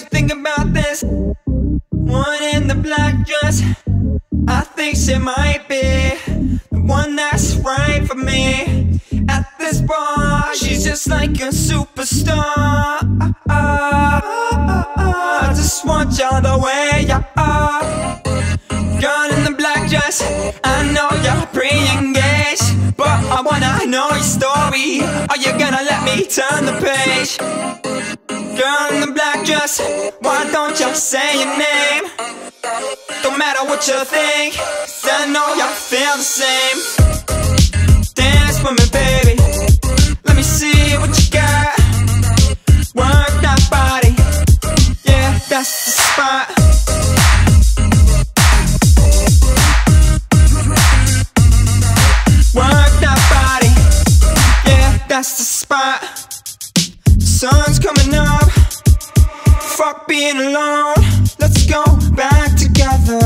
you think about this? One in the black dress. I think she might be The one that's right for me. At this bar She's just like a superstar. I just want y'all the way you are Girl in the black dress. I know you're pre-engaged But I wanna know your story. Are you gonna let me turn the page? Girl in the black dress, why don't you say your name? Don't matter what you think, fuck being alone. Let's go back together.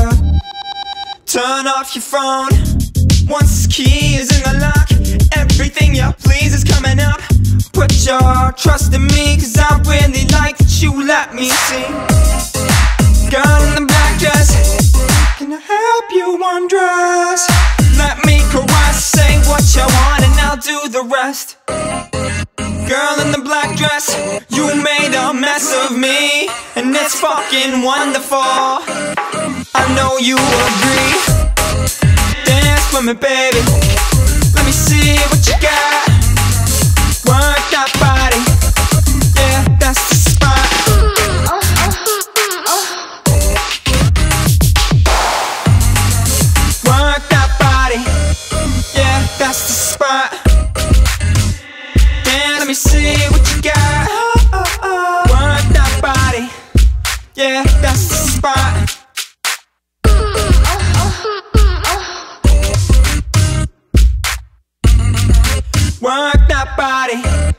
Turn off your phone. Once the key is in the lock, everything you please is coming up. Put your trust in me, cause I really like that you let me see. Girl in the black dress, can I help you undress? Let me caress, say what you want and I'll do the rest Girl in the black dress, you made a mess of me And it's fucking wonderful. I know you agree. Dance with me baby. Let me see what Dance, let me see what you got. Work that body Yeah, that's the spot. Work that body